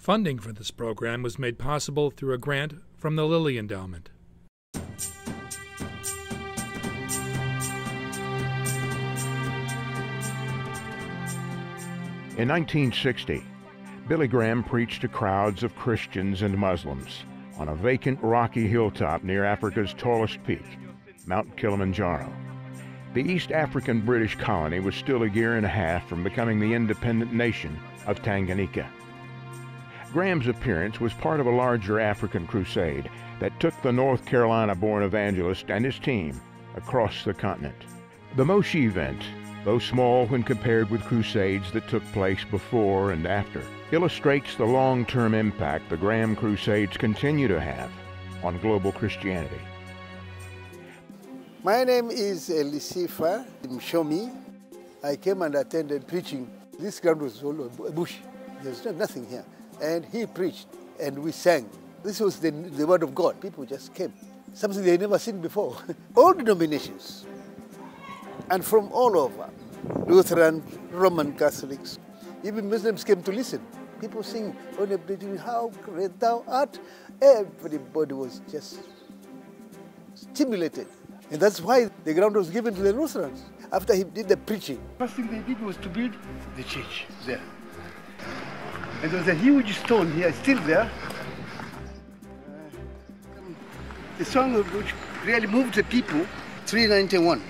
Funding for this program was made possible through a grant from the Lilly Endowment. In 1960, Billy Graham preached to crowds of Christians and Muslims on a vacant rocky hilltop near Africa's tallest peak, Mount Kilimanjaro. The East African British colony was still a year and a half from becoming the independent nation of Tanganyika. Graham's appearance was part of a larger African crusade that took the North Carolina born evangelist and his team across the continent. The Moshi event though small when compared with crusades that took place before and after, illustrates the long term impact the Graham Crusades continue to have on global Christianity. My name is Elisifa Mshomi. I came and attended preaching. This ground was all a bush. There's nothing here. And he preached and we sang. This was the, the word of God. People just came. Something they had never seen before. all denominations and from all over Lutheran, Roman Catholics, even Muslims came to listen. People sing, oh, on a how great thou art. Everybody was just stimulated. And that's why the ground was given to the Lutherans after he did the preaching. First thing they did was to build the church there. And there was a huge stone here, still there. The song which really moved the people, 391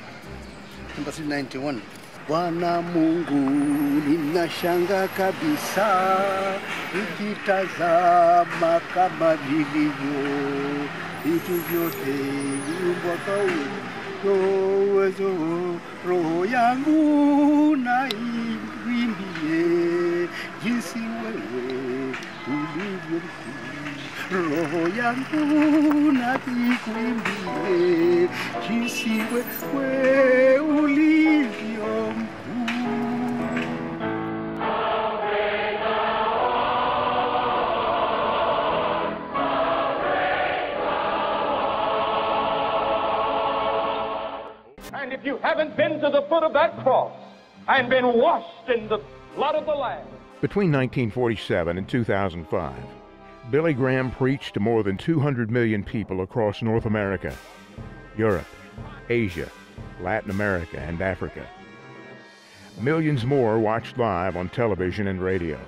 number 391. Bwana Mungu, ninashanga kabisa nikitazama kama vilivyo vitu vyote viumbwa kwa uwezo. Roho yangu na iwimbie And if you haven't been to the foot of that cross and been washed in the blood of the Lamb. Between 1947 and 2005, Billy Graham preached to more than 200 million people across North America, Europe, Asia, Latin America, and Africa. Millions more watched live on television and radio.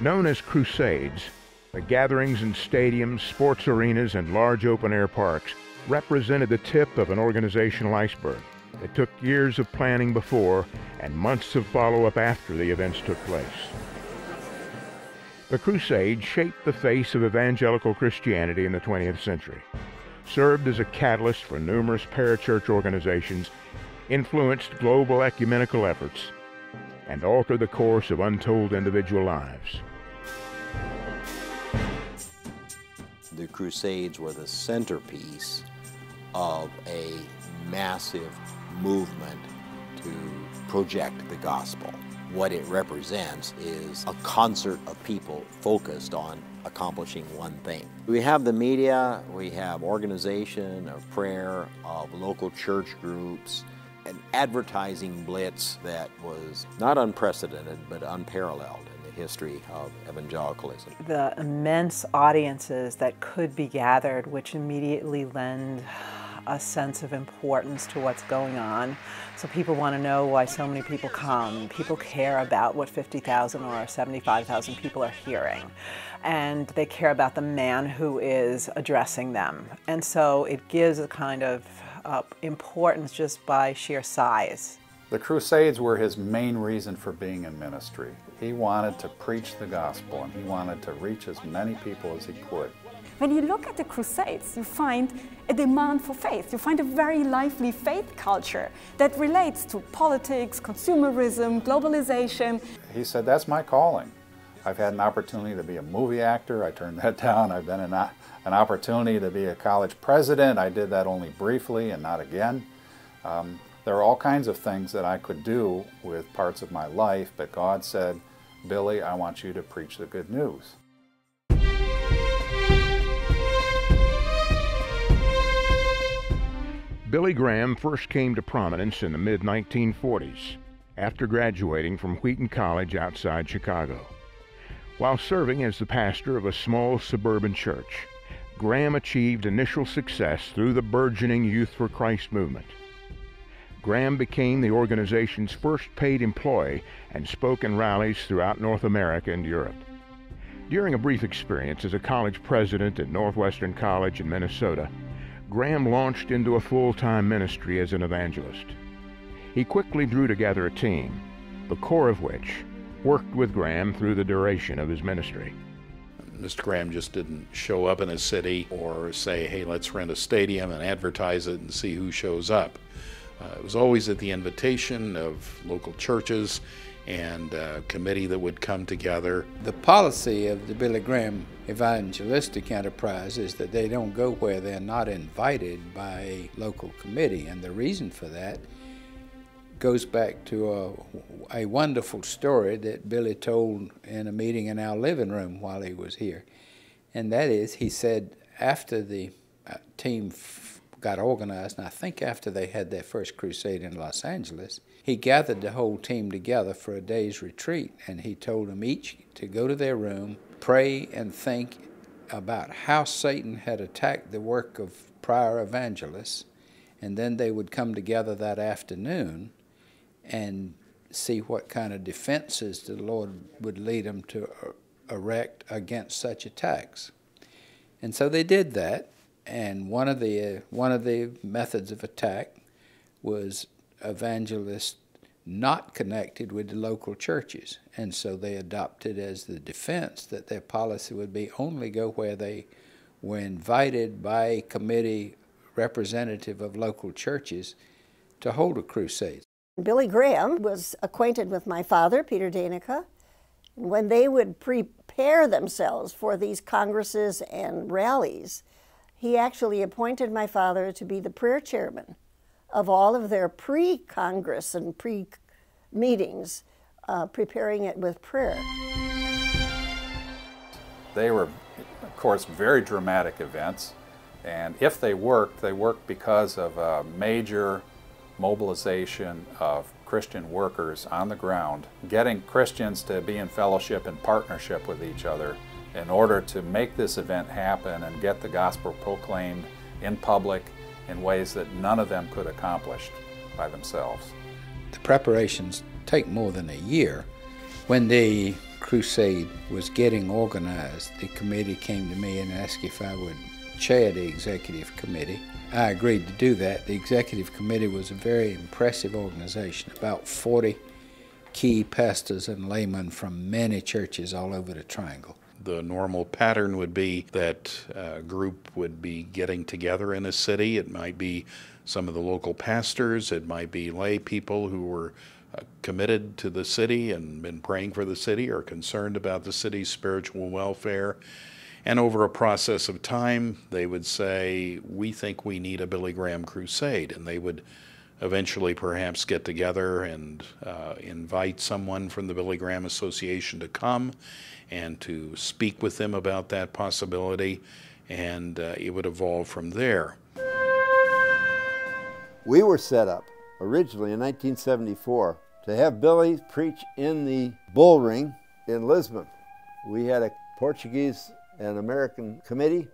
Known as crusades, the gatherings in stadiums, sports arenas, and large open air parks represented the tip of an organizational iceberg that took years of planning before and months of follow up after the events took place. The Crusade shaped the face of evangelical Christianity in the 20th century, served as a catalyst for numerous parachurch organizations, influenced global ecumenical efforts, and altered the course of untold individual lives. The Crusades were the centerpiece of a massive movement to project the gospel what it represents is a concert of people focused on accomplishing one thing. We have the media, we have organization of prayer, of local church groups, an advertising blitz that was not unprecedented but unparalleled in the history of evangelicalism. The immense audiences that could be gathered, which immediately lend a sense of importance to what's going on. So people want to know why so many people come. People care about what 50,000 or 75,000 people are hearing. And they care about the man who is addressing them. And so it gives a kind of uh, importance just by sheer size. The Crusades were his main reason for being in ministry. He wanted to preach the gospel and he wanted to reach as many people as he could. When you look at the Crusades, you find a demand for faith. You find a very lively faith culture that relates to politics, consumerism, globalization. He said, That's my calling. I've had an opportunity to be a movie actor. I turned that down. I've been an, an opportunity to be a college president. I did that only briefly and not again. Um, there are all kinds of things that I could do with parts of my life, but God said, Billy, I want you to preach the good news. Billy Graham first came to prominence in the mid 1940s after graduating from Wheaton College outside Chicago. While serving as the pastor of a small suburban church, Graham achieved initial success through the burgeoning Youth for Christ movement. Graham became the organization's first paid employee and spoke in rallies throughout North America and Europe. During a brief experience as a college president at Northwestern College in Minnesota, Graham launched into a full time ministry as an evangelist. He quickly drew together a team, the core of which worked with Graham through the duration of his ministry. Mr. Graham just didn't show up in a city or say, hey, let's rent a stadium and advertise it and see who shows up. Uh, it was always at the invitation of local churches and a committee that would come together. The policy of the Billy Graham Evangelistic Enterprise is that they don't go where they're not invited by a local committee, and the reason for that goes back to a, a wonderful story that Billy told in a meeting in our living room while he was here. And that is, he said, after the uh, team got organized, and I think after they had their first crusade in Los Angeles, he gathered the whole team together for a day's retreat, and he told them each to go to their room, pray, and think about how Satan had attacked the work of prior evangelists, and then they would come together that afternoon and see what kind of defenses the Lord would lead them to erect against such attacks. And so they did that, and one of the one of the methods of attack was evangelists not connected with the local churches. And so they adopted as the defense that their policy would be only go where they were invited by a committee representative of local churches to hold a crusade. Billy Graham was acquainted with my father, Peter Deyneka. When they would prepare themselves for these congresses and rallies, he actually appointed my father to be the prayer chairman of all of their pre Congress and pre meetings, uh, preparing it with prayer. They were, of course, very dramatic events. And if they worked, they worked because of a major mobilization of Christian workers on the ground, getting Christians to be in fellowship and partnership with each other in order to make this event happen and get the gospel proclaimed in public in ways that none of them could accomplish by themselves. The preparations take more than a year. When the crusade was getting organized, the committee came to me and asked if I would chair the executive committee. I agreed to do that. The executive committee was a very impressive organization, about 40 key pastors and laymen from many churches all over the Triangle the normal pattern would be that a group would be getting together in a city. It might be some of the local pastors, it might be lay people who were uh, committed to the city and been praying for the city or concerned about the city's spiritual welfare. And over a process of time, they would say, We think we need a Billy Graham crusade. And they would eventually perhaps get together and uh, invite someone from the Billy Graham Association to come and to speak with them about that possibility, and uh, it would evolve from there. We were set up originally in 1974 to have Billy preach in the bull ring in Lisbon. We had a Portuguese and American committee,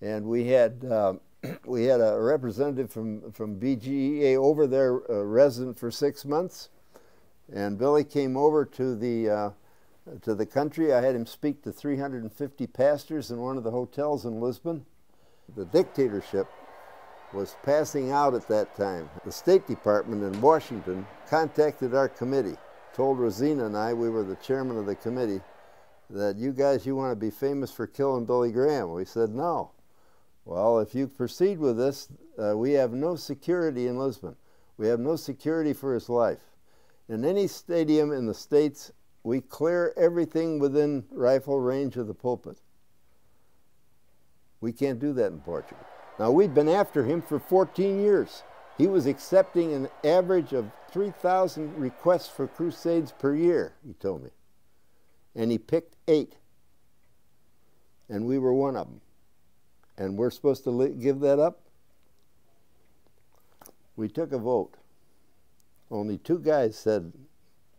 and we had uh, we had a representative from from BGEA over there, uh, resident for six months, and Billy came over to the uh, to the country. I had him speak to 350 pastors in one of the hotels in Lisbon. The dictatorship was passing out at that time. The State Department in Washington contacted our committee, told Rosina and I, we were the chairman of the committee, that you guys, you want to be famous for killing Billy Graham. We said no. Well, if you proceed with this, uh, we have no security in Lisbon. We have no security for his life. In any stadium in the States, we clear everything within rifle range of the pulpit. We can't do that in Portugal. Now, we'd been after him for 14 years. He was accepting an average of 3,000 requests for crusades per year, he told me. And he picked eight. And we were one of them. And we're supposed to give that up? We took a vote. Only two guys said,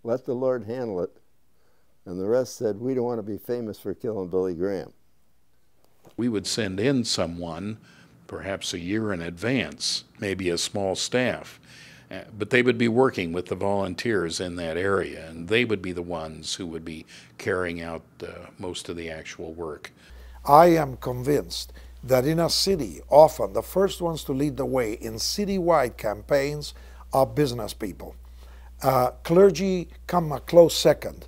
let the Lord handle it. And the rest said, we don't want to be famous for killing Billy Graham. We would send in someone, perhaps a year in advance, maybe a small staff, uh, but they would be working with the volunteers in that area, and they would be the ones who would be carrying out uh, most of the actual work. I am convinced that in a city, often the first ones to lead the way in citywide campaigns are business people. Uh, clergy come a close second,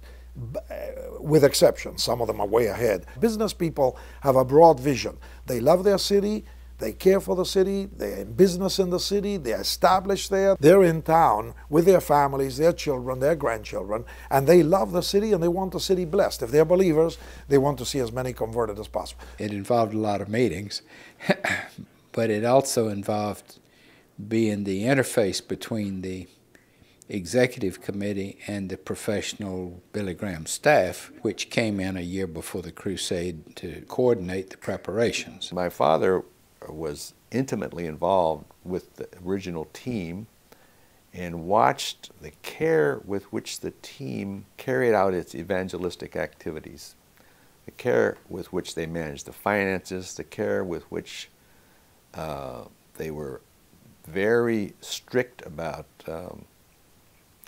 with exceptions. Some of them are way ahead. Business people have a broad vision. They love their city, they care for the city, they're in business in the city, they're established there, they're in town with their families, their children, their grandchildren, and they love the city and they want the city blessed. If they're believers, they want to see as many converted as possible. It involved a lot of meetings, but it also involved being the interface between the executive committee and the professional Billy Graham staff, which came in a year before the crusade to coordinate the preparations. My father was intimately involved with the original team and watched the care with which the team carried out its evangelistic activities, the care with which they managed the finances, the care with which uh, they were very strict about um,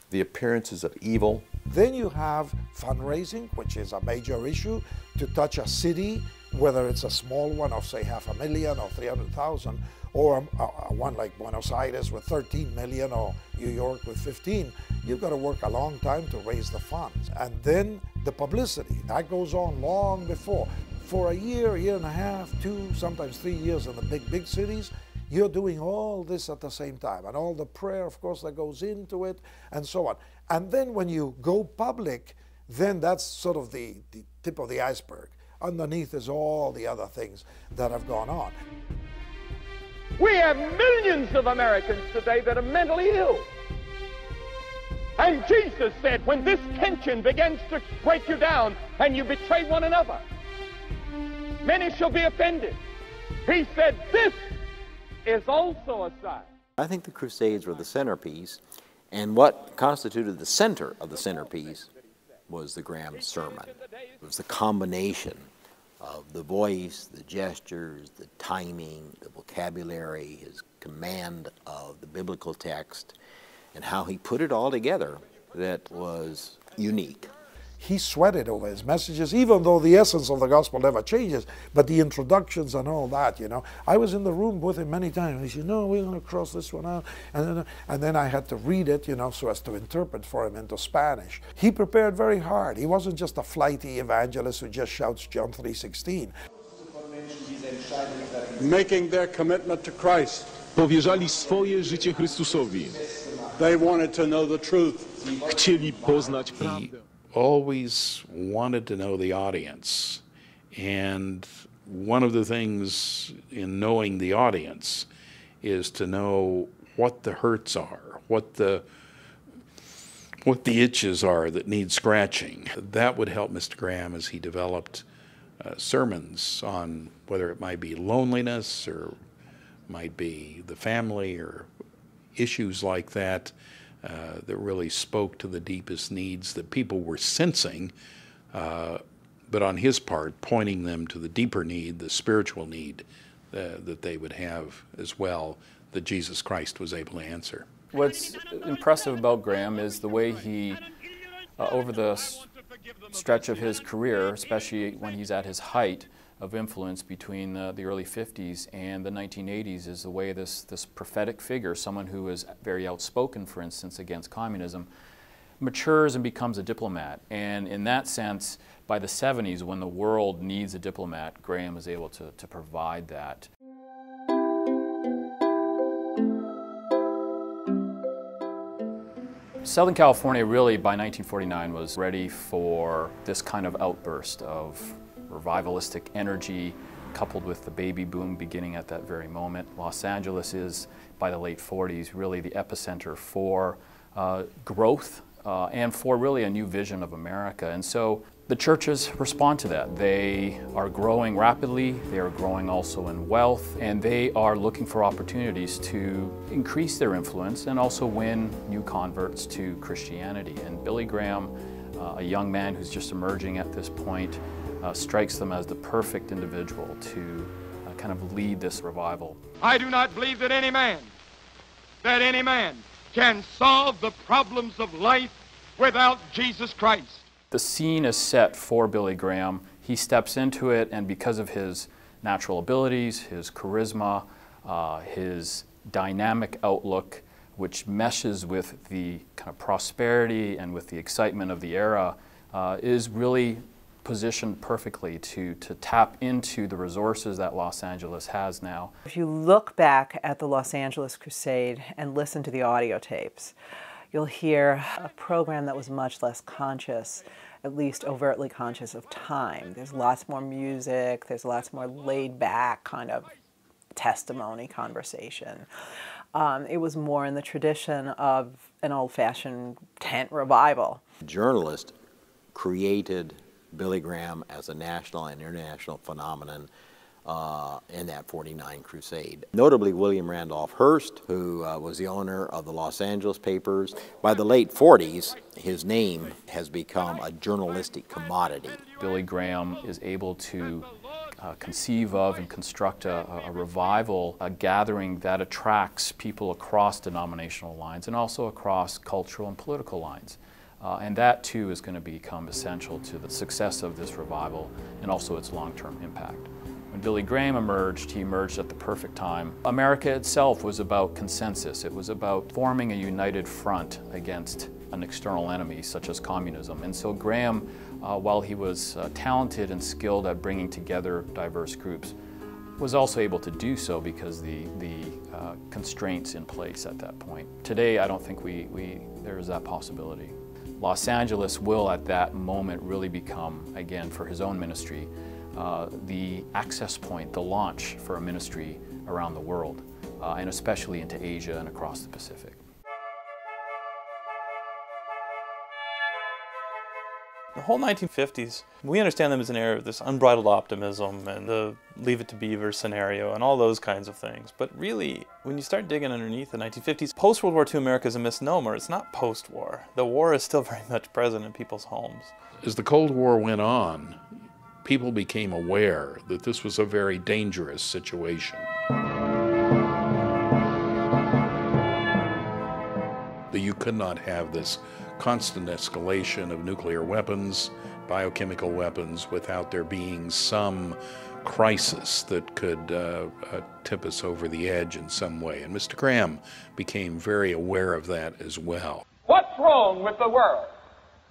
the appearances of evil. Then you have fundraising, which is a major issue to touch a city whether it's a small one of say half a million or 300,000 or a, a, one like Buenos Aires with 13 million or New York with 15, you've got to work a long time to raise the funds. And then the publicity, that goes on long before. For a year, year and a half, two, sometimes three years in the big, big cities, you're doing all this at the same time and all the prayer, of course, that goes into it and so on. And then when you go public, then that's sort of the, the tip of the iceberg. Underneath is all the other things that have gone on. We have millions of Americans today that are mentally ill. And Jesus said, when this tension begins to break you down and you betray one another, many shall be offended. He said, this is also a sign. I think the Crusades were the centerpiece, and what constituted the center of the centerpiece was the Graham sermon. It was the combination of the voice, the gestures, the timing, the vocabulary, his command of the biblical text, and how he put it all together that was unique he sweated over his messages, even though the essence of the gospel never changes, but the introductions and all that, you know. I was in the room with him many times. He said, no, we're going to cross this one out. And then, and then I had to read it, you know, so as to interpret for him into Spanish. He prepared very hard. He wasn't just a flighty evangelist who just shouts John 3.16. Making their commitment to Christ. Powierzali swoje życie Chrystusowi. They wanted to know the truth. Chcieli poznać prawdę always wanted to know the audience. And one of the things in knowing the audience is to know what the hurts are, what the what the itches are that need scratching. That would help Mr. Graham as he developed uh, sermons on whether it might be loneliness or might be the family or issues like that. Uh, that really spoke to the deepest needs that people were sensing, uh, but on his part, pointing them to the deeper need, the spiritual need uh, that they would have as well, that Jesus Christ was able to answer. What's impressive about Graham is the way he, uh, over the stretch of his career, especially when he's at his height, of influence between uh, the early 50s and the 1980s is the way this, this prophetic figure, someone who is very outspoken, for instance, against communism, matures and becomes a diplomat. And in that sense, by the 70s, when the world needs a diplomat, Graham is able to, to provide that. Southern California really by 1949 was ready for this kind of outburst of revivalistic energy coupled with the baby boom beginning at that very moment. Los Angeles is, by the late 40s, really the epicenter for uh, growth uh, and for really a new vision of America. And so the churches respond to that. They are growing rapidly, they are growing also in wealth, and they are looking for opportunities to increase their influence and also win new converts to Christianity. And Billy Graham uh, a young man who's just emerging at this point, uh, strikes them as the perfect individual to uh, kind of lead this revival. I do not believe that any man, that any man can solve the problems of life without Jesus Christ. The scene is set for Billy Graham. He steps into it, and because of his natural abilities, his charisma, uh, his dynamic outlook, which meshes with the kind of prosperity and with the excitement of the era, uh, is really positioned perfectly to, to tap into the resources that Los Angeles has now. If you look back at the Los Angeles Crusade and listen to the audio tapes, you'll hear a program that was much less conscious, at least overtly conscious of time. There's lots more music, there's lots more laid back kind of testimony conversation. Um, it was more in the tradition of an old fashioned tent revival. Journalists created Billy Graham as a national and international phenomenon uh, in that 49 crusade. Notably, William Randolph Hearst, who uh, was the owner of the Los Angeles papers. By the late 40s, his name has become a journalistic commodity. Billy Graham is able to uh, conceive of and construct a, a, revival, a gathering that attracts people across denominational lines and also across cultural and political lines. Uh, and that too is going to become essential to the success of this revival and also its long-term impact. When Billy Graham emerged, he emerged at the perfect time. America itself was about consensus. It was about forming a united front against an external enemy such as communism. And so Graham, uh, while he was uh, talented and skilled at bringing together diverse groups, was also able to do so because the, the uh, constraints in place at that point. Today, I don't think we, we, there is that possibility. Los Angeles will at that moment really become, again, for his own ministry, uh, the access point, the launch for a ministry around the world, uh, and especially into Asia and across the Pacific. The whole 1950s, we understand them as an era of this unbridled optimism and the Leave It to Beaver scenario and all those kinds of things. But really, when you start digging underneath the 1950s, post World War II America is a misnomer. It's not post war. The war is still very much present in people's homes. As the Cold War went on, people became aware that this was a very dangerous situation. That you could not have this constant escalation of nuclear weapons, biochemical weapons, without there being some crisis that could uh, uh, tip us over the edge in some way. And Mr. Graham became very aware of that as well. What's wrong with the world?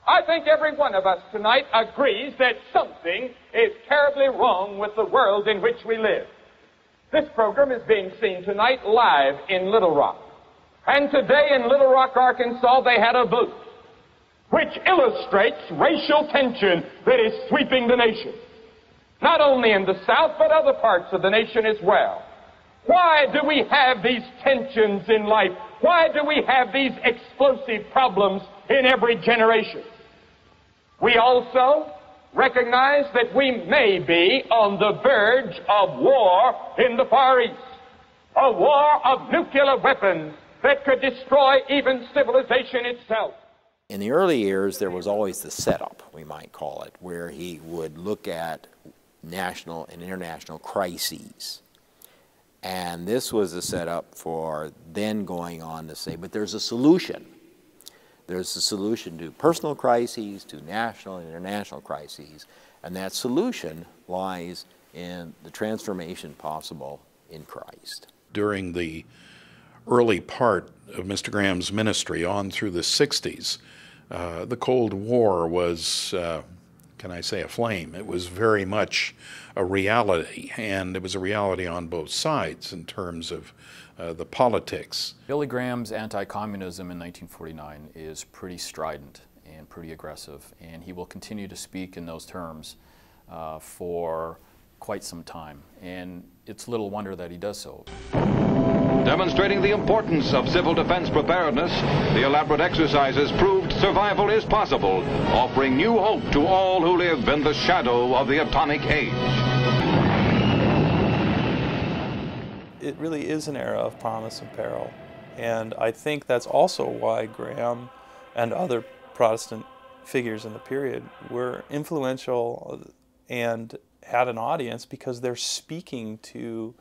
I think every one of us tonight agrees that something is terribly wrong with the world in which we live. This program is being seen tonight live in Little Rock. And today in Little Rock, Arkansas, they had a booth which illustrates racial tension that is sweeping the nation. Not only in the South, but other parts of the nation as well. Why do we have these tensions in life? Why do we have these explosive problems in every generation? We also recognize that we may be on the verge of war in the Far East. A war of nuclear weapons that could destroy even civilization itself. In the early years, there was always the setup, we might call it, where he would look at national and international crises. And this was the setup for then going on to say, but there's a solution. There's a solution to personal crises, to national and international crises, and that solution lies in the transformation possible in Christ. During the early part of Mr. Graham's ministry on through the 60s, uh, the Cold War was, uh, can I say, aflame. It was very much a reality, and it was a reality on both sides in terms of uh, the politics. Billy Graham's anti-communism in 1949 is pretty strident and pretty aggressive, and he will continue to speak in those terms uh, for quite some time, and it's little wonder that he does so. Demonstrating the importance of civil defense preparedness, the elaborate exercises proved survival is possible, offering new hope to all who live in the shadow of the atomic age. It really is an era of promise and peril, and I think that's also why Graham and other Protestant figures in the period were influential and had an audience because they're speaking to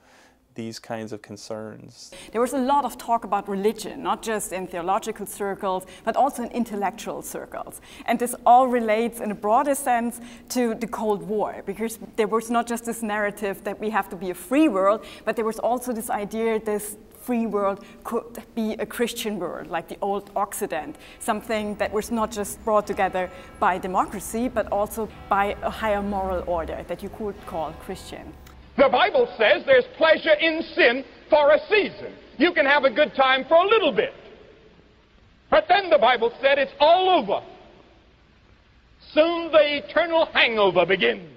these kinds of concerns. There was a lot of talk about religion, not just in theological circles, but also in intellectual circles. And this all relates in a broader sense to the Cold War, because there was not just this narrative that we have to be a free world, but there was also this idea this free world could be a Christian world, like the old Occident, something that was not just brought together by democracy, but also by a higher moral order that you could call Christian. The Bible says there's pleasure in sin for a season. You can have a good time for a little bit. But then the Bible said it's all over. Soon the eternal hangover begins.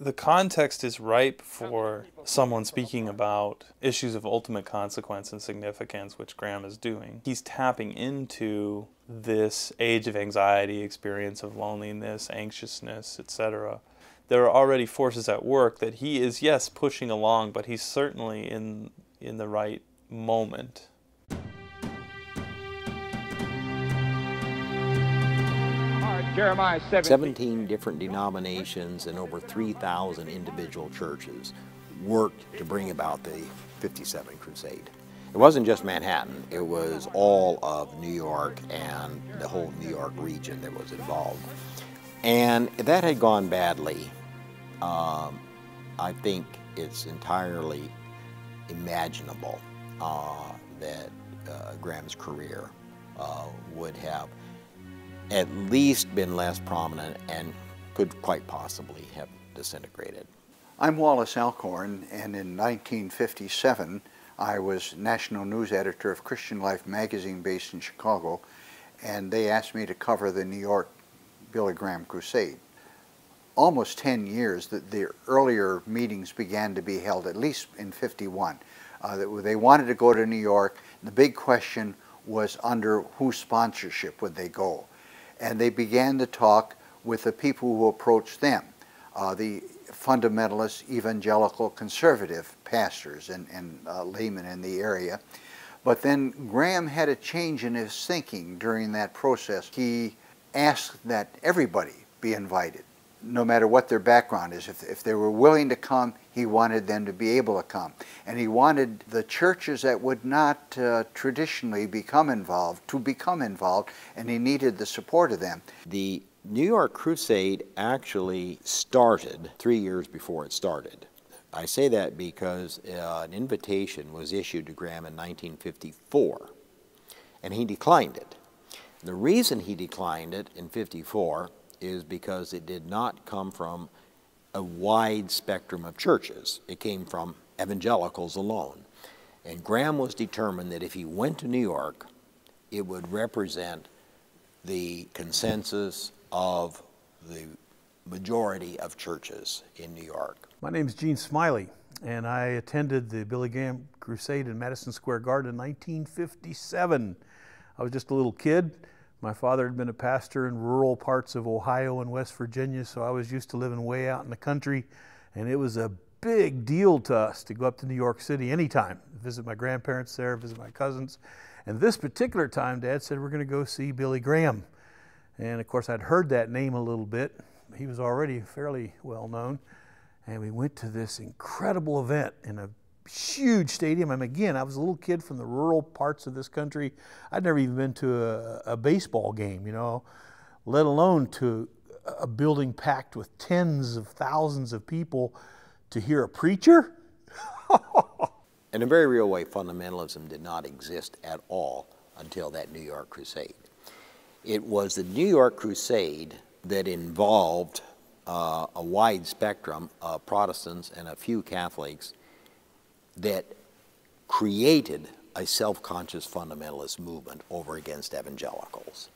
The context is ripe for someone speaking about issues of ultimate consequence and significance, which Graham is doing. He's tapping into this age of anxiety, experience of loneliness, anxiousness, etc there are already forces at work that he is, yes, pushing along, but he's certainly in, in the right moment. Jeremiah 17. 17 different denominations and over 3,000 individual churches worked to bring about the 57 Crusade. It wasn't just Manhattan, it was all of New York and the whole New York region that was involved. And that had gone badly um, I think it's entirely imaginable uh, that uh, Graham's career uh, would have at least been less prominent and could quite possibly have disintegrated. I'm Wallace Alcorn, and in 1957 I was national news editor of Christian Life magazine based in Chicago, and they asked me to cover the New York Billy Graham Crusade almost 10 years that the earlier meetings began to be held, at least in 51. Uh, they wanted to go to New York. The big question was under whose sponsorship would they go? And they began to talk with the people who approached them, uh, the fundamentalist, evangelical, conservative pastors and, and uh, laymen in the area. But then Graham had a change in his thinking during that process. He asked that everybody be invited no matter what their background is. If, if they were willing to come, he wanted them to be able to come. And he wanted the churches that would not uh, traditionally become involved to become involved, and he needed the support of them. The New York Crusade actually started three years before it started. I say that because uh, an invitation was issued to Graham in 1954, and he declined it. The reason he declined it in 54 is because it did not come from a wide spectrum of churches. It came from evangelicals alone. And Graham was determined that if he went to New York, it would represent the consensus of the majority of churches in New York. My name is Gene Smiley, and I attended the Billy Graham Crusade in Madison Square Garden in 1957. I was just a little kid my father had been a pastor in rural parts of Ohio and West Virginia, so I was used to living way out in the country, and it was a big deal to us to go up to New York City anytime, visit my grandparents there, visit my cousins. And this particular time, Dad said, We're going to go see Billy Graham. And of course, I'd heard that name a little bit. He was already fairly well known. And we went to this incredible event in a huge stadium. And again, I was a little kid from the rural parts of this country. I'd never even been to a, a baseball game, you know, let alone to a building packed with tens of thousands of people to hear a preacher. In a very real way, fundamentalism did not exist at all until that New York Crusade. It was the New York Crusade that involved uh, a wide spectrum of Protestants and a few Catholics that created a self-conscious fundamentalist movement over against evangelicals.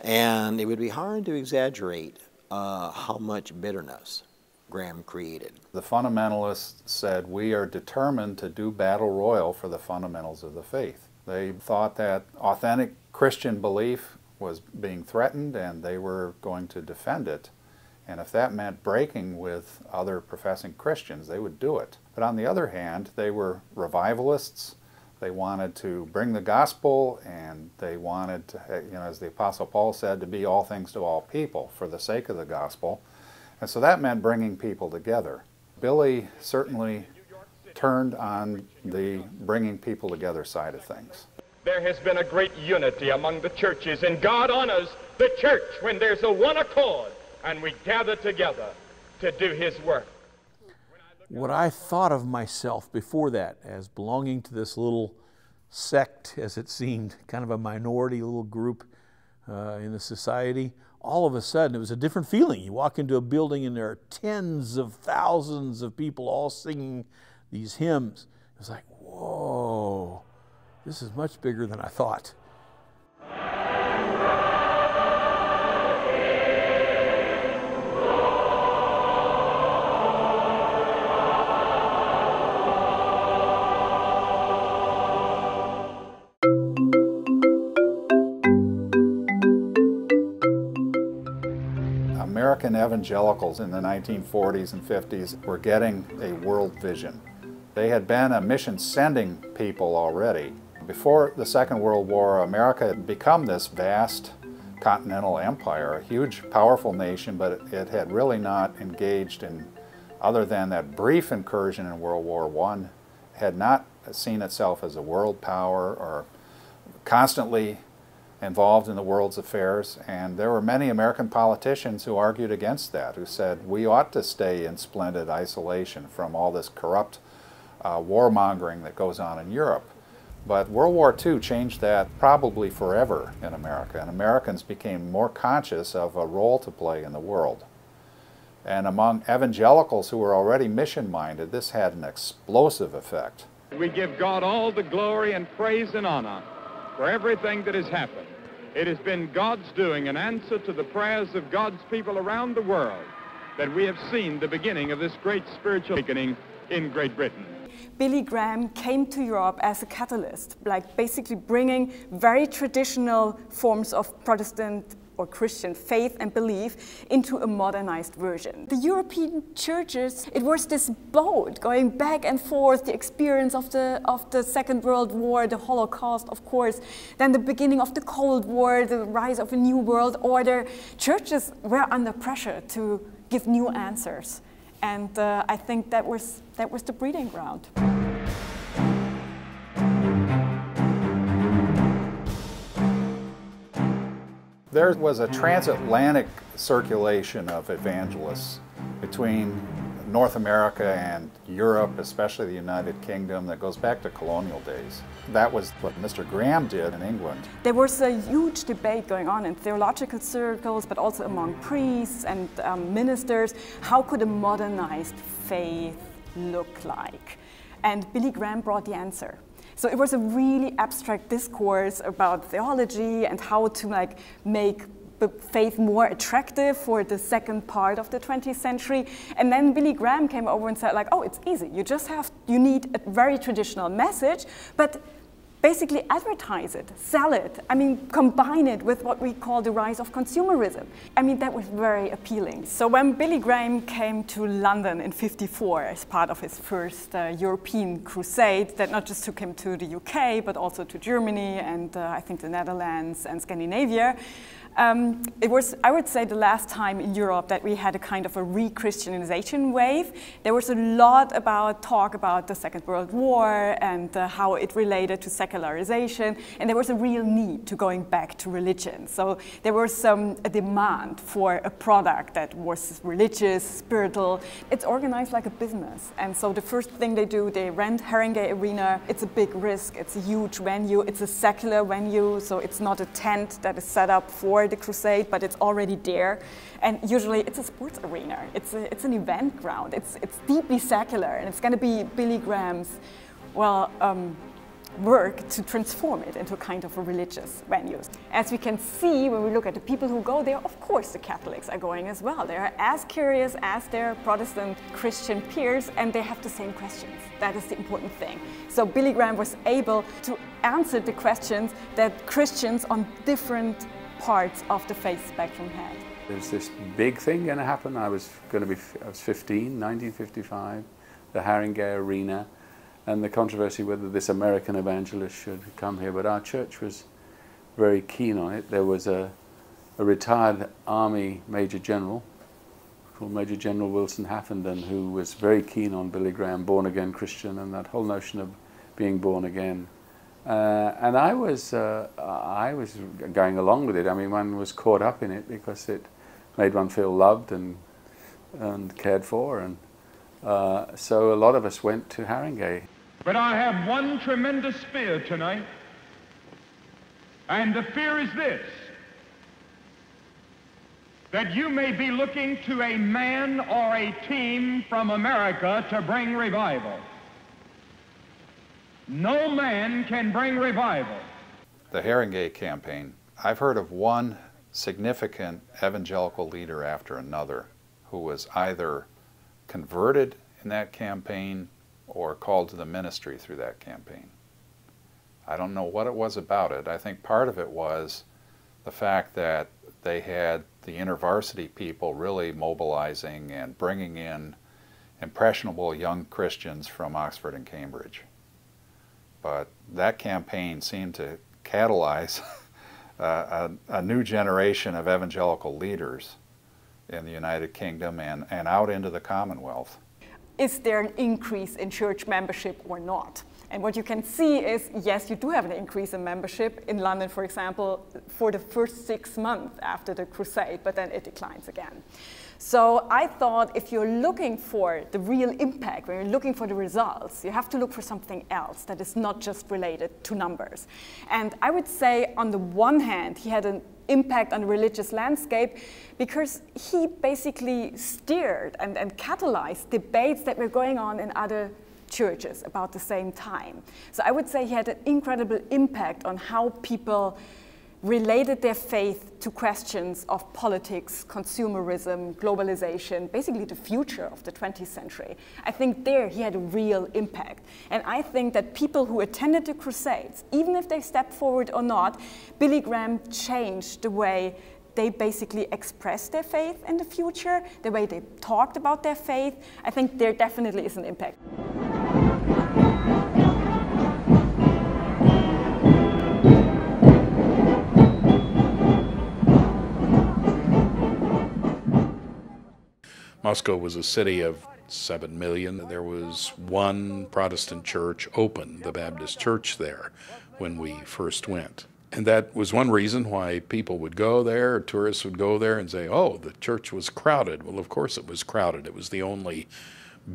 And it would be hard to exaggerate uh, how much bitterness Graham created. The fundamentalists said, we are determined to do battle royal for the fundamentals of the faith. They thought that authentic Christian belief was being threatened and they were going to defend it. And if that meant breaking with other professing Christians, they would do it. But on the other hand, they were revivalists. They wanted to bring the gospel and they wanted, to, eh, you know, as the Apostle Paul said, to be all things to all people for the sake of the gospel. And so that meant bringing people together. Billy certainly turned on the bringing people together side of things. There has been a great unity among the churches, and God honors the church when there's a one accord and we gather together to do His work. What I thought of myself before that as belonging to this little sect, as it seemed, kind of a minority little group uh, in the society, all of a sudden it was a different feeling. You walk into a building and there are tens of thousands of people all singing these hymns. It was like, whoa, this is much bigger than I thought. American evangelicals in the 1940s and 50s were getting a world vision. They had been a mission sending people already. Before the Second World War, America had become this vast continental empire, a huge, powerful nation, but it had really not engaged in, other than that brief incursion in World War I, had not seen itself as a world power or constantly involved in the world's affairs. And there were many American politicians who argued against that, who said we ought to stay in splendid isolation from all this corrupt uh, warmongering that goes on in Europe. But World War II changed that probably forever in America, and Americans became more conscious of a role to play in the world. And among evangelicals who were already mission minded, this had an explosive effect. We give God all the glory and praise and honor for everything that has happened. It has been God's doing, an answer to the prayers of God's people around the world, that we have seen the beginning of this great spiritual awakening in Great Britain. Billy Graham came to Europe as a catalyst, like basically bringing very traditional forms of Protestant or Christian faith and belief into a modernized version. The European churches, it was this boat going back and forth, the experience of the, of the Second World War, the Holocaust, of course, then the beginning of the Cold War, the rise of a new world order. Churches were under pressure to give new answers. And uh, I think that was, that was the breeding ground. There was a transatlantic circulation of evangelists between North America and Europe, especially the United Kingdom, that goes back to colonial days. That was what Mr. Graham did in England. There was a huge debate going on in theological circles, but also among priests and um, ministers. How could a modernized faith look like? And Billy Graham brought the answer. So it was a really abstract discourse about theology and how to like make the faith more attractive for the second part of the 20th century. And then Billy Graham came over and said like, oh, it's easy. You just have, you need a very traditional message, but basically advertise it, sell it. I mean, combine it with what we call the rise of consumerism. I mean, that was very appealing. So when Billy Graham came to London in 54 as part of his first uh, European crusade, that not just took him to the UK, but also to Germany and uh, I think the Netherlands and Scandinavia, um, it was, I would say, the last time in Europe that we had a kind of a re-Christianization wave. There was a lot about talk about the Second World War and uh, how it related to secularization, and there was a real need to going back to religion. So there was some a demand for a product that was religious, spiritual. It's organized like a business, and so the first thing they do, they rent Haringey Arena. It's a big risk. It's a huge venue. It's a secular venue, so it's not a tent that is set up for the crusade, but it's already there. And usually it's a sports arena. It's, a, it's an event ground. It's, it's deeply secular, and it's going to be Billy Graham's, well, um, work to transform it into a kind of a religious venue. As we can see when we look at the people who go there, of course the Catholics are going as well. They are as curious as their Protestant Christian peers and they have the same questions. That is the important thing. So Billy Graham was able to answer the questions that Christians on different parts of the faith spectrum had. There's this big thing going to happen. I was going to be, I was 15, 1955, the Haringey Arena. and the controversy whether this American evangelist should come here. But our church was very keen on it. There was a, a retired Army Major General called Major General Wilson Haffenden who was very keen on Billy Graham, born again Christian, and that whole notion of being born again. Uh, and I was, uh, I was going along with it. I mean, one was caught up in it because it made one feel loved and, and cared for. And uh, so a lot of us went to Haringey. But I have one tremendous fear tonight. And the fear is this that you may be looking to a man or a team from America to bring revival. No man can bring revival. The Haringey campaign, I've heard of one significant evangelical leader after another who was either converted in that campaign or called to the ministry through that campaign. I don't know what it was about it. I think part of it was the fact that they had the intervarsity people really mobilizing and bringing in impressionable young Christians from Oxford and Cambridge. But that campaign seemed to catalyze uh, a, a, new generation of evangelical leaders in the United Kingdom and, and out into the Commonwealth. Is there an increase in church membership or not? And what you can see is, yes, you do have an increase in membership in London, for example, for the first six months after the crusade, but then it declines again. So I thought if you're looking for the real impact, when you're looking for the results, you have to look for something else that is not just related to numbers. And I would say, on the one hand, he had an impact on the religious landscape because he basically steered and, and catalyzed debates that were going on in other churches about the same time. So I would say he had an incredible impact on how people related their faith to questions of politics, consumerism, globalization, basically the future of the 20th century. I think there he had a real impact. And I think that people who attended the Crusades, even if they stepped forward or not, Billy Graham changed the way they basically expressed their faith in the future, the way they talked about their faith. I think there definitely is an impact. Moscow was a city of 7 million. There was one Protestant church open, the Baptist church there, when we first went. And that was one reason why people would go there, tourists would go there and say, oh, the church was crowded. Well, of course it was crowded. It was the only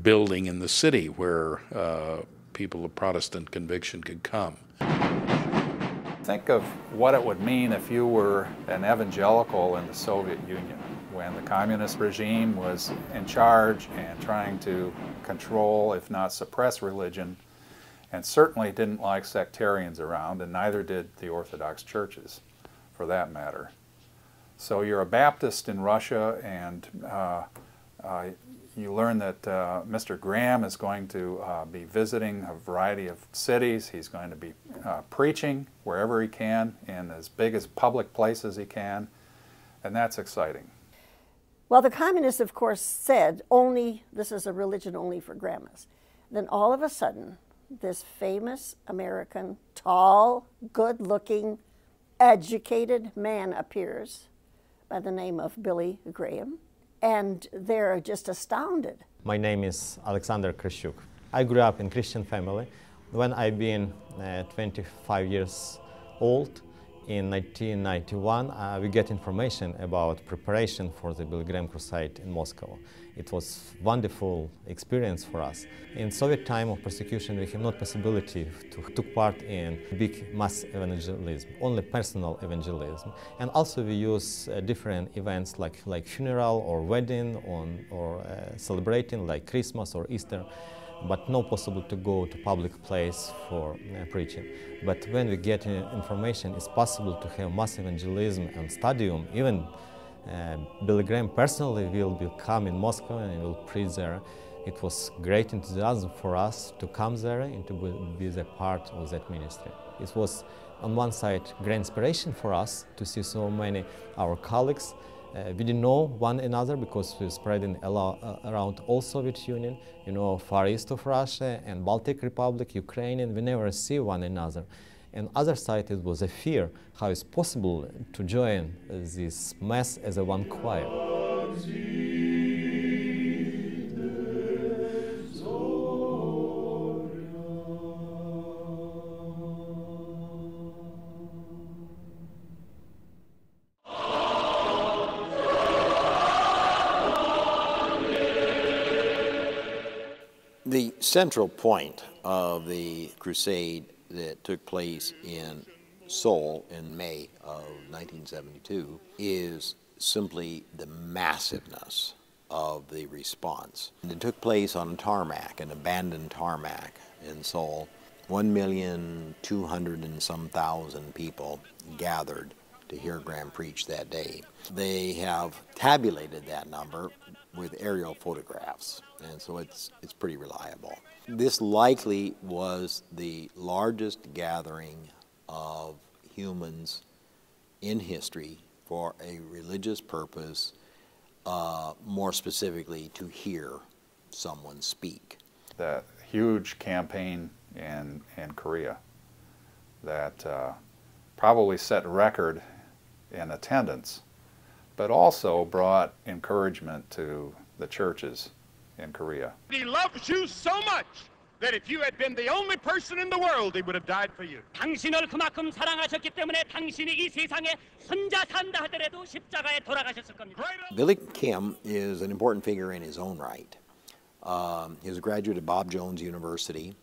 building in the city where uh, people of Protestant conviction could come. Think of what it would mean if you were an evangelical in the Soviet Union when the communist regime was in charge and trying to control, if not suppress religion, and certainly didn't like sectarians around, and neither did the Orthodox churches, for that matter. So you're a Baptist in Russia, and uh, uh, you learn that uh, Mr. Graham is going to uh, be visiting a variety of cities. He's going to be uh, preaching wherever he can in as big as public places he can, and that's exciting. Well, the communists, of course, said only this is a religion only for grandmas. Then all of a sudden, this famous American, tall, good looking, educated man appears by the name of Billy Graham, and they're just astounded. My name is Alexander Krishuk. I grew up in Christian family. When I've been uh, 25 years old, in 1991, uh, we get information about preparation for the Billy Crusade in Moscow. It was wonderful experience for us. In Soviet time of persecution, we have not possibility to take part in big mass evangelism, only personal evangelism. And also we use uh, different events like, like funeral or wedding on, or uh, celebrating like Christmas or Easter but no possible to go to public place for uh, preaching. But when we get uh, information, it's possible to have mass evangelism and stadium. Even uh, Billy Graham personally will be come in Moscow and will preach there. It was great enthusiasm for us to come there and to be the part of that ministry. It was on one side great inspiration for us to see so many our colleagues Uh, we didn't know one another because we were spreading uh, around all Soviet Union, you know, far east of Russia and Baltic Republic, Ukraine, and we never see one another. And other side, it was a fear, how it's possible to join this mass as a one choir. Central point of the crusade that took place in Seoul in May of 1972 is simply the massiveness of the response. And it took place on a tarmac, an abandoned tarmac in Seoul. One million two hundred and some thousand people gathered to hear Graham preach that day. They have tabulated that number with aerial photographs, and so it's, it's pretty reliable. This likely was the largest gathering of humans in history for a religious purpose, uh, more specifically to hear someone speak. That huge campaign in, in Korea that uh, probably set a record in attendance, but also brought encouragement to the churches in Korea. He loves you so much that if you had been the only person in the world, he would have died for you. 당신을 그만큼 사랑하셨기 때문에 당신이 이 세상에 혼자 산다 하더라도 십자가에 돌아가셨을 겁니다. Billy Kim is an important figure in his own right. Um, he was a graduate of Bob Jones University,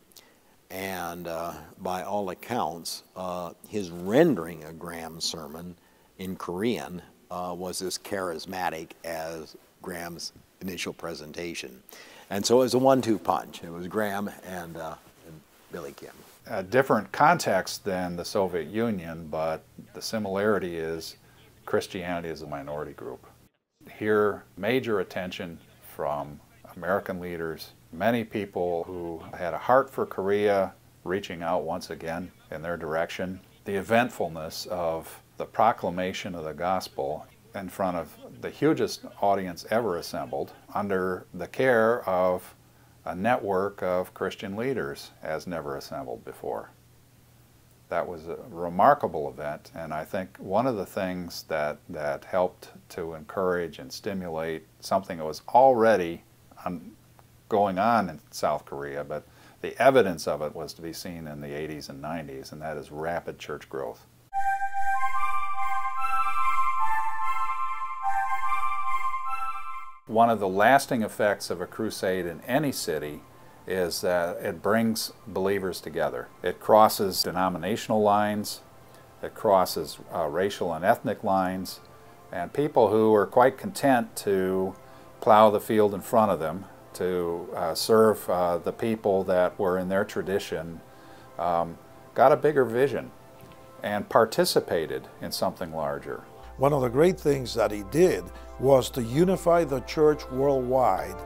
and uh, by all accounts, uh, his rendering of Graham's sermon in Korean uh, was as charismatic as Graham's initial presentation. And so it was a one-two punch. It was Graham and, uh, and Billy Kim. A different context than the Soviet Union, but the similarity is Christianity is a minority group. Here, major attention from American leaders, many people who had a heart for Korea reaching out once again in their direction. The eventfulness of the proclamation of the gospel in front of the hugest audience ever assembled under the care of a network of Christian leaders as never assembled before. That was a remarkable event, and I think one of the things that, that helped to encourage and stimulate something that was already on, going on in South Korea, but the evidence of it was to be seen in the 80s and 90s, and that is rapid church growth. One of the lasting effects of a crusade in any city is that it brings believers together. It crosses denominational lines, it crosses uh, racial and ethnic lines, and people who are quite content to plow the field in front of them, to uh, serve uh, the people that were in their tradition, um, got a bigger vision and participated in something larger. One of the great things that he did was to unify the church worldwide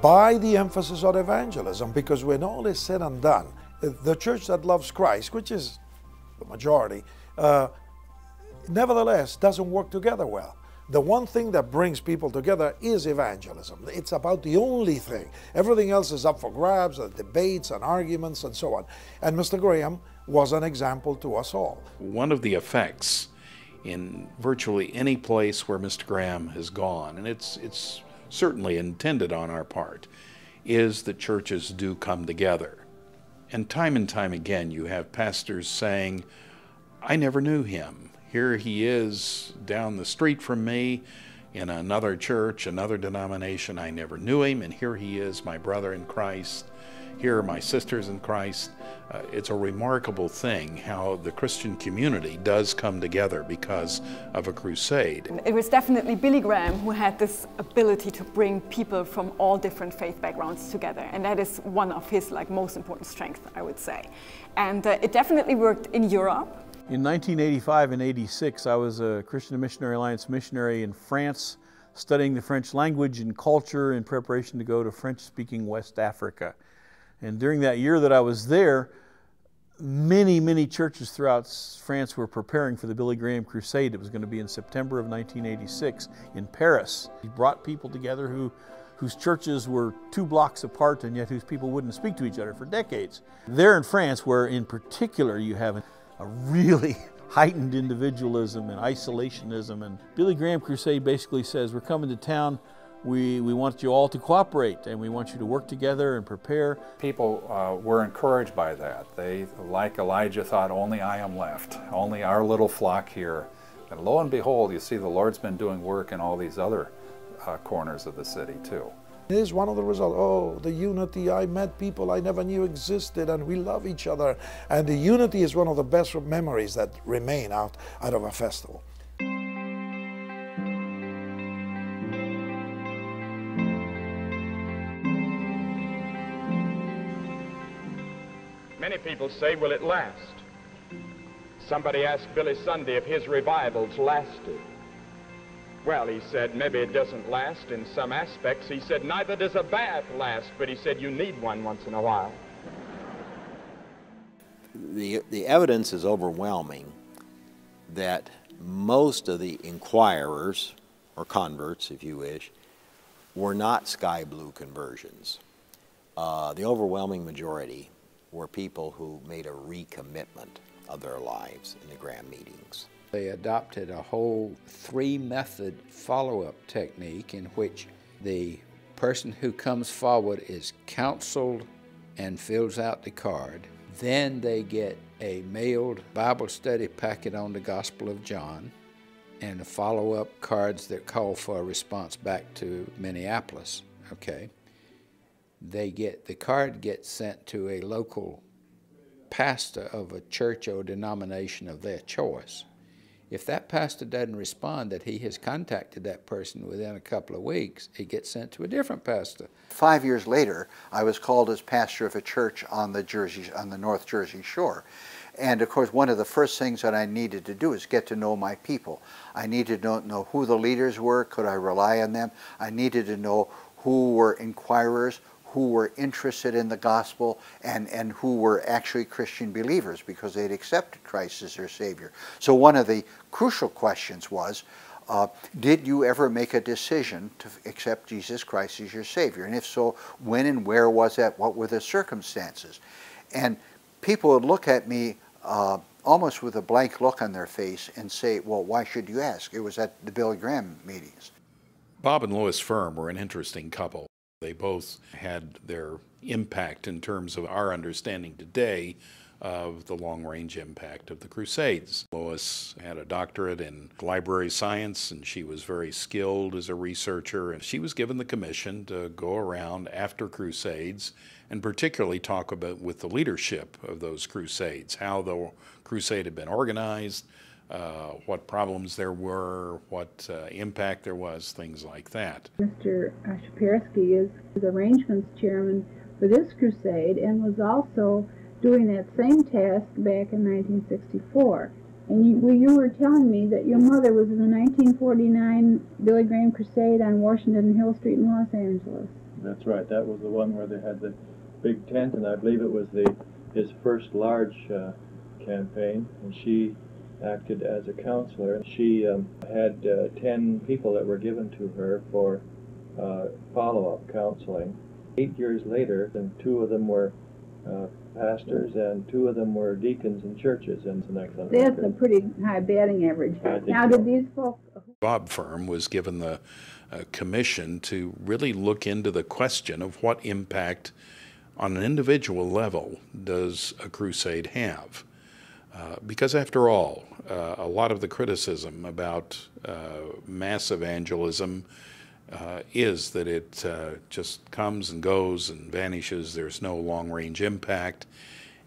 by the emphasis on evangelism, because when all is said and done, the church that loves Christ, which is the majority, uh, nevertheless doesn't work together well. The one thing that brings people together is evangelism. It's about the only thing. Everything else is up for grabs, and debates and arguments and so on. And Mr. Graham was an example to us all. One of the effects in virtually any place where Mr. Graham has gone, and it's, it's certainly intended on our part, is that churches do come together. And time and time again, you have pastors saying, I never knew him. Here he is down the street from me in another church, another denomination. I never knew him, and here he is, my brother in Christ here are my sisters in Christ. Uh, it's a remarkable thing how the Christian community does come together because of a crusade. It was definitely Billy Graham who had this ability to bring people from all different faith backgrounds together, and that is one of his like most important strengths, I would say. And uh, it definitely worked in Europe. In 1985 and 86, I was a Christian Missionary Alliance missionary in France, studying the French language and culture in preparation to go to French-speaking West Africa. And during that year that I was there, many, many churches throughout France were preparing for the Billy Graham Crusade. It was going to be in September of 1986 in Paris. He brought people together who, whose churches were two blocks apart and yet whose people wouldn't speak to each other for decades. There in France, where in particular you have a really heightened individualism and isolationism, and Billy Graham Crusade basically says, We're coming to town we, we want you all to cooperate and we want you to work together and prepare. People uh, were encouraged by that. They, like Elijah, thought, only I am left, only our little flock here. And lo and behold, you see the Lord's been doing work in all these other uh, corners of the city too. It is one of the results. Oh, the unity. I met people I never knew existed and we love each other. And the unity is one of the best memories that remain out, out of a festival. People say, will it last? Somebody asked Billy Sunday if his revivals lasted. Well, he said, maybe it doesn't last in some aspects. He said, neither does a bath last, but he said, you need one once in a while. The, the evidence is overwhelming that most of the inquirers, or converts, if you wish, were not sky blue conversions. Uh, the overwhelming majority were people who made a recommitment of their lives in the Graham meetings. They adopted a whole three method follow up technique in which the person who comes forward is counseled and fills out the card. Then they get a mailed Bible study packet on the Gospel of John and follow up cards that call for a response back to Minneapolis. Okay they get the card gets sent to a local pastor of a church or denomination of their choice. If that pastor doesn't respond that he has contacted that person within a couple of weeks, it gets sent to a different pastor. Five years later, I was called as pastor of a church on the Jersey, on the North Jersey shore. And of course, one of the first things that I needed to do is get to know my people. I needed to know, know who the leaders were, could I rely on them? I needed to know who were inquirers, who were interested in the gospel and, and who were actually Christian believers because they'd accepted Christ as their Savior. So one of the crucial questions was, uh, did you ever make a decision to accept Jesus Christ as your Savior? And if so, when and where was that? What were the circumstances? And people would look at me uh, almost with a blank look on their face and say, well, why should you ask? It was at the Billy Graham meetings. Bob and Lois Ferm were an interesting couple. They both had their impact in terms of our understanding today of the long range impact of the Crusades. Lois had a doctorate in library science and she was very skilled as a researcher. And she was given the commission to go around after Crusades and particularly talk about with the leadership of those Crusades, how the crusade had been organized, uh, what problems there were, what uh, impact there was, things like that. Mr. Shapirsky is the arrangements chairman for this crusade and was also doing that same task back in 1964. And you, well, you were telling me that your mother was in the 1949 Billy Graham Crusade on Washington Hill Street in Los Angeles. That's right. That was the one where they had the big tent, and I believe it was the his first large uh, campaign. And she acted as a counselor. She um, had uh, 10 people that were given to her for uh, follow-up counseling. Eight years later, and two of them were uh, pastors and two of them were deacons in churches and an excellent That's record. a pretty high batting average. Now, did these folks... Bob Ferm was given the uh, commission to really look into the question of what impact on an individual level does a crusade have. Uh, because after all, uh, a lot of the criticism about uh, mass evangelism uh, is that it just comes and goes and vanishes. There's no long range impact.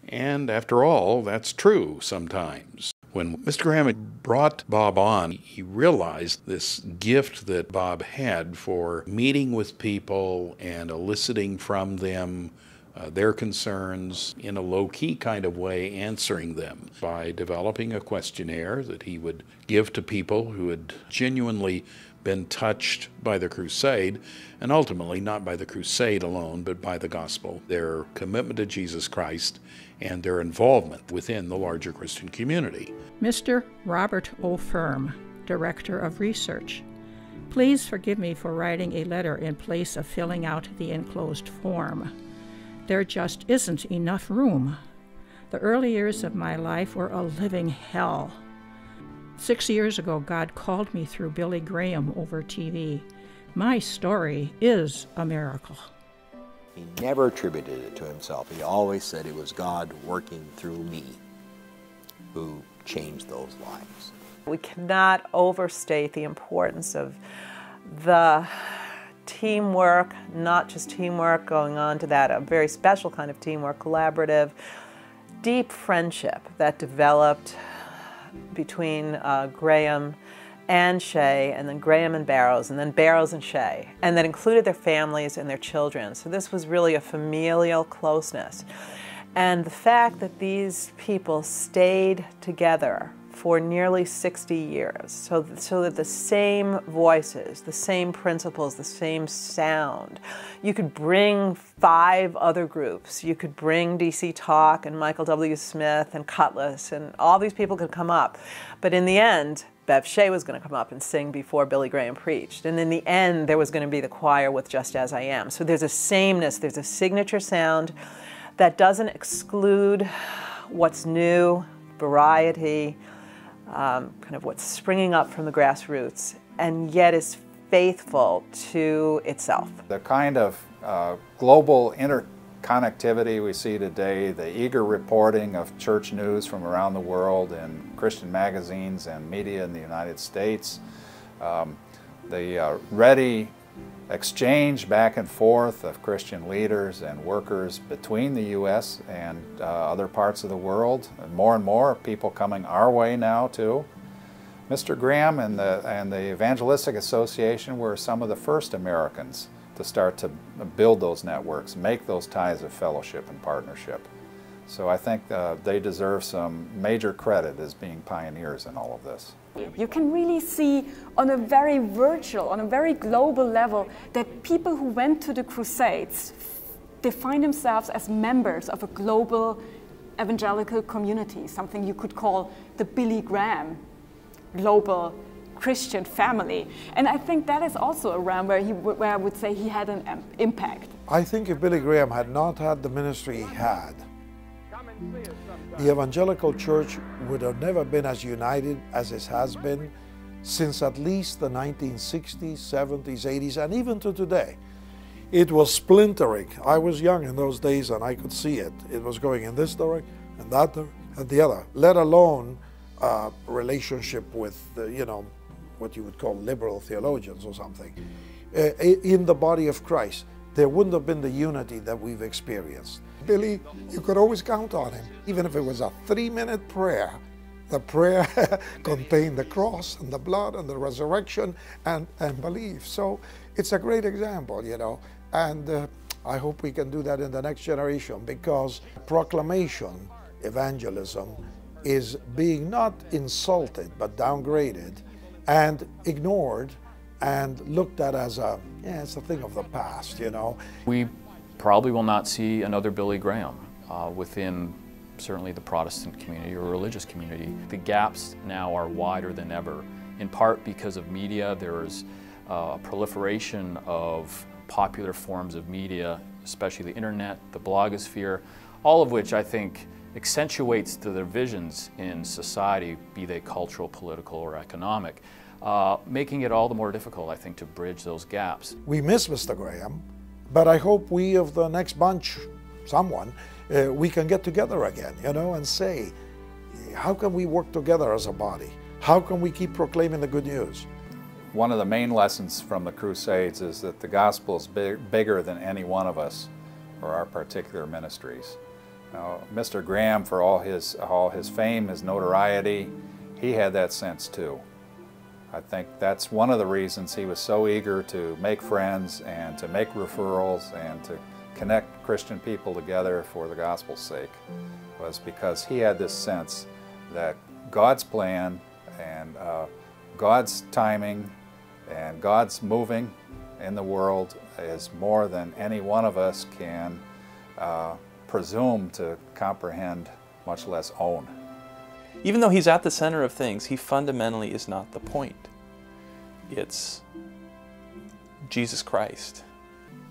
And after all, that's true sometimes. When Mr. Graham brought Bob on, he realized this gift that Bob had for meeting with people and eliciting from them uh, their concerns in a low key kind of way, answering them by developing a questionnaire that he would give to people who had genuinely been touched by the crusade, and ultimately not by the crusade alone, but by the gospel, their commitment to Jesus Christ, and their involvement within the larger Christian community. Mr. Robert O. Ferm, Director of Research. Please forgive me for writing a letter in place of filling out the enclosed form. There just isn't enough room. The early years of my life were a living hell. Six years ago, God called me through Billy Graham over TV. My story is a miracle. He never attributed it to himself. He always said it was God working through me who changed those lives. We cannot overstate the importance of the teamwork, not just teamwork, going on to that, a very special kind of teamwork, collaborative, deep friendship that developed between uh, Graham and Shea, and then Graham and Barrows, and then Barrows and Shea, and that included their families and their children. So this was really a familial closeness. And the fact that these people stayed together for nearly 60 years, so, so that the same voices, the same principles, the same sound, you could bring five other groups. You could bring DC Talk and Michael W. Smith and Kutless, and all these people could come up. But in the end, Bev Shea was going to come up and sing before Billy Graham preached. And in the end, there was going to be the choir with Just As I Am. So there's a sameness, there's a signature sound that doesn't exclude what's new, variety, um, kind of what's springing up from the grassroots, and yet is faithful to itself. The kind of uh, global interconnectivity we see today, the eager reporting of church news from around the world in Christian magazines and media in the United States, um, the uh, ready exchange back and forth of Christian leaders and workers between the U.S. and uh, other parts of the world. And more and more people coming our way now too. Mr. Graham and the, and the Evangelistic Association were some of the first Americans to start to build those networks, make those ties of fellowship and partnership. So I think uh, they deserve some major credit as being pioneers in all of this. You can really see on a very virtual, on a very global level, that people who went to the Crusades define themselves as members of a global evangelical community, something you could call the Billy Graham global Christian family. And I think that is also a realm where, he, where I would say he had an um, impact. I think if Billy Graham had not had the ministry he had, the evangelical church would have never been as united as it has been since at least the 1960s, 70s, 80s, and even to today. It was splintering. I was young in those days and I could see it. It was going in this direction and that direction and the other, let alone uh, relationship with, you know, what you would call liberal theologians or something. Uh, in the body of Christ, there wouldn't have been the unity that we've experienced. Billy, you could always count on him. Even if it was a three minute prayer, the prayer contained the cross and the blood and the resurrection and, and belief. So it's a great example, you know. And uh, I hope we can do that in the next generation because proclamation, evangelism, is being not insulted but downgraded and ignored and looked at as a, yeah, it's a thing of the past, you know. We probably will not see another Billy Graham uh, within certainly the Protestant community or religious community. The gaps now are wider than ever, in part because of media. There is uh, a proliferation of popular forms of media, especially the internet, the blogosphere, all of which I think accentuates the divisions in society, be they cultural, political, or economic, uh, making it all the more difficult, I think, to bridge those gaps. We miss Mr. Graham. But I hope we of the next bunch, someone, uh, we can get together again, you know, and say, how can we work together as a body? How can we keep proclaiming the good news? One of the main lessons from the Crusades is that the gospel is big, bigger than any one of us or our particular ministries. Now, Mr. Graham, for all his, all his fame, his notoriety, he had that sense too. I think that's one of the reasons he was so eager to make friends and to make referrals and to connect Christian people together for the gospel's sake was because he had this sense that God's plan and uh, God's timing And God's moving in the world is more than any one of us can uh, presume to comprehend, much less own. Even though he's at the center of things, he fundamentally is not the point. It's Jesus Christ.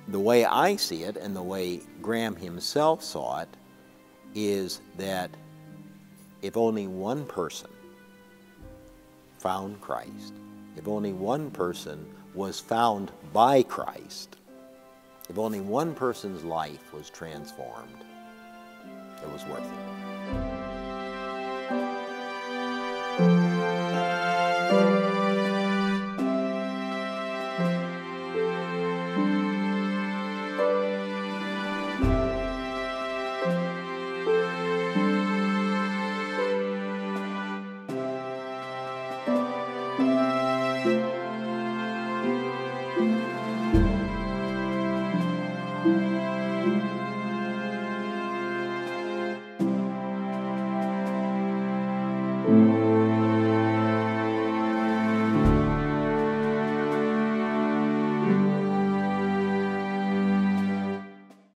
The way I see it, and the way Graham himself saw it, is that if only one person found Christ, if only one person was found by Christ, if only one person's life was transformed, it was worth it.